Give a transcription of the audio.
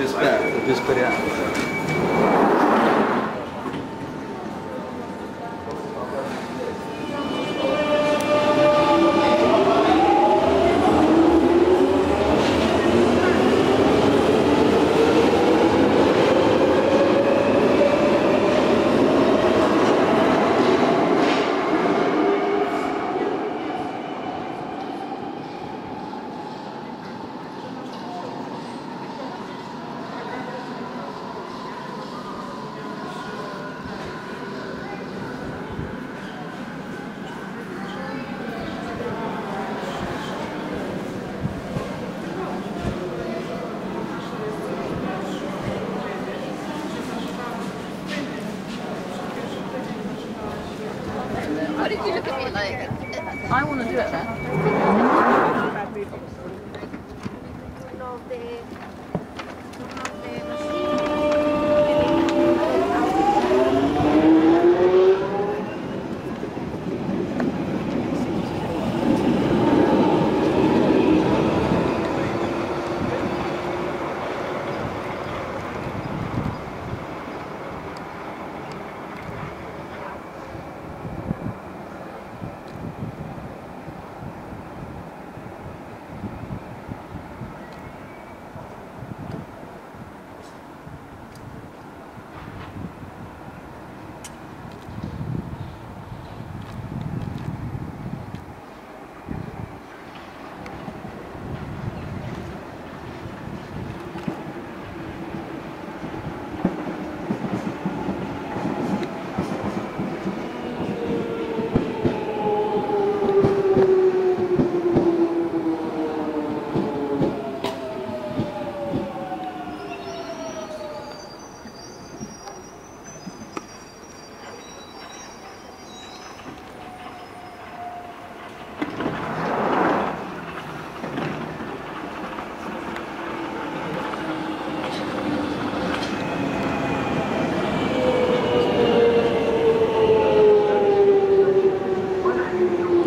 Bispo, é, o Bispo did you look at me like, I want to do it then? Love you.